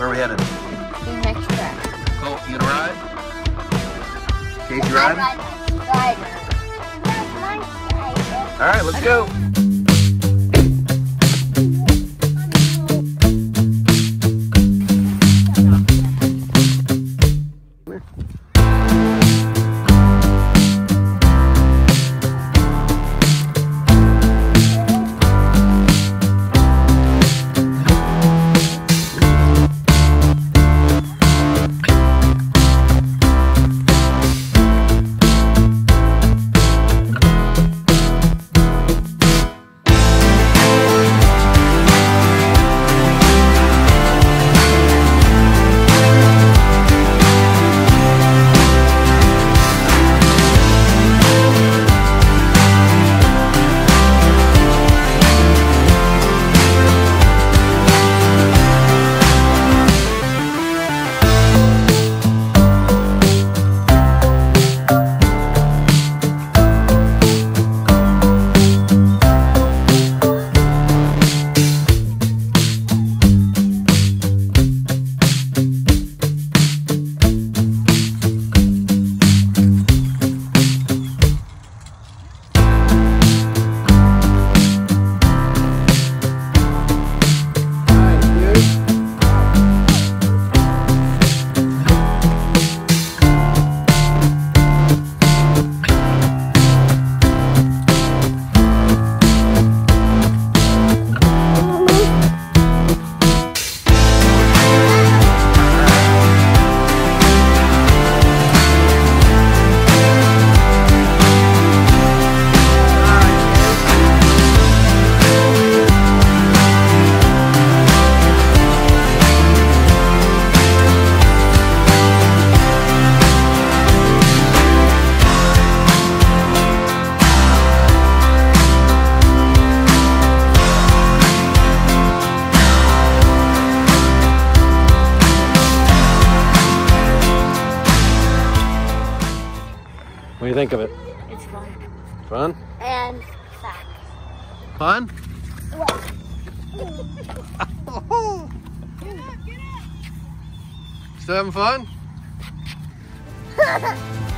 Where are we headed? The next track. Colt, you gonna ride? Casey I riding? ride Ride. All right, let's go. What do you think of it? It's fun. Fun? And fast. Fun? Still having fun?